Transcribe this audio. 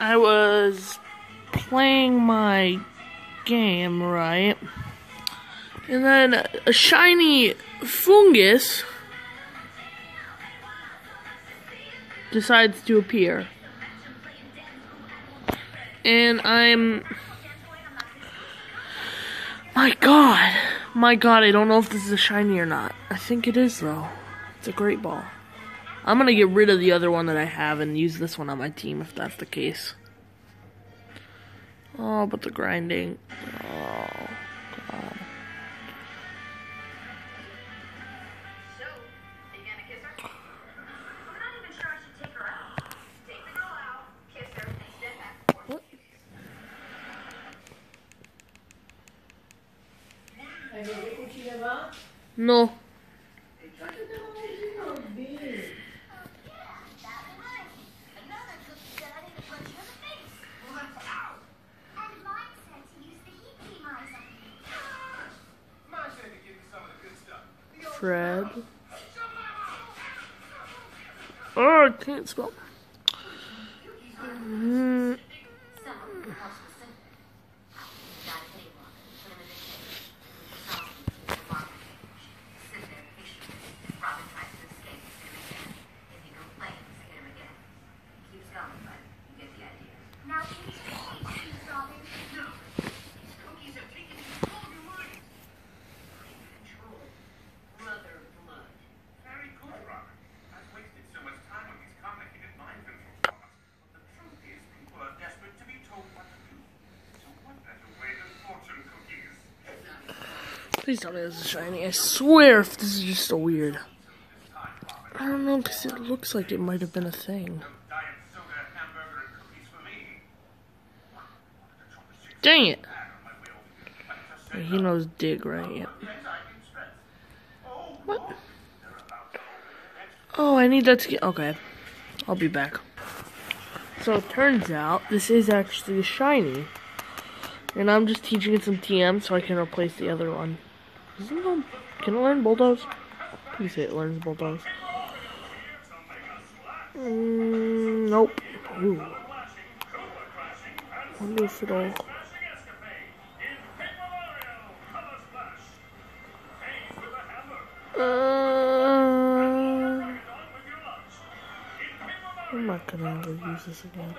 I was playing my game, right? And then a shiny Foongus decides to appear. And I'm. My god. My god, I don't know if this is a shiny or not. I think it is, though. It's a great ball. I'm gonna get rid of the other one that I have and use this one on my team if that's the case. Oh, but the grinding. Oh, God. No. Fred. Oh, I can't spell. Mm, please tell me this is shiny. I swear if this is just a weird. I don't know, because it looks like it might have been a thing. Dang it. He knows dig, right? What? Oh, I need that to get. Okay. I'll be back. So it turns out this is actually shiny. And I'm just teaching it some TM so I can replace the other one. Does it know- Can it learn bulldoze? Please say it learns bulldoze. Mm, nope. Ooh. Wonder if it'll. Uh, I'm not gonna ever use this again.